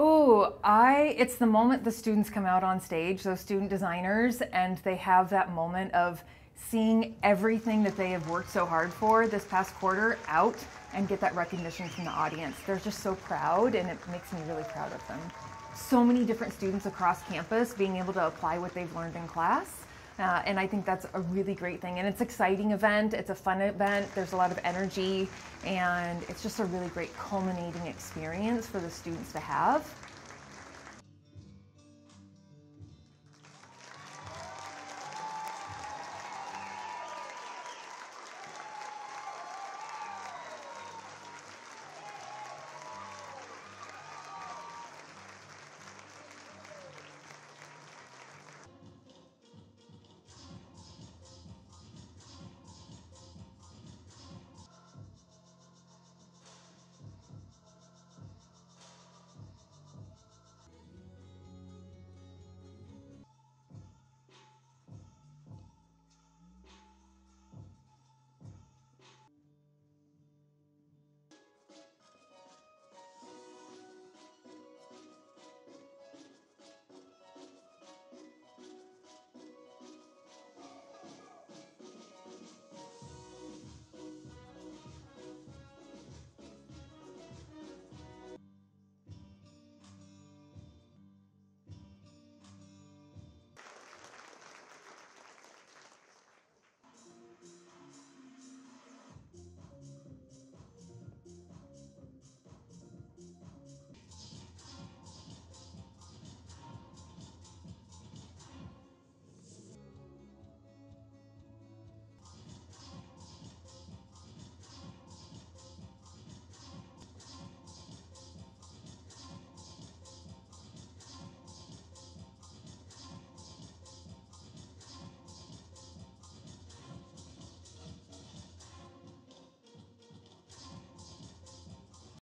Oh, I it's the moment the students come out on stage, those student designers, and they have that moment of seeing everything that they have worked so hard for this past quarter out and get that recognition from the audience. They're just so proud and it makes me really proud of them. So many different students across campus being able to apply what they've learned in class. Uh, and I think that's a really great thing. And it's an exciting event, it's a fun event, there's a lot of energy, and it's just a really great culminating experience for the students to have.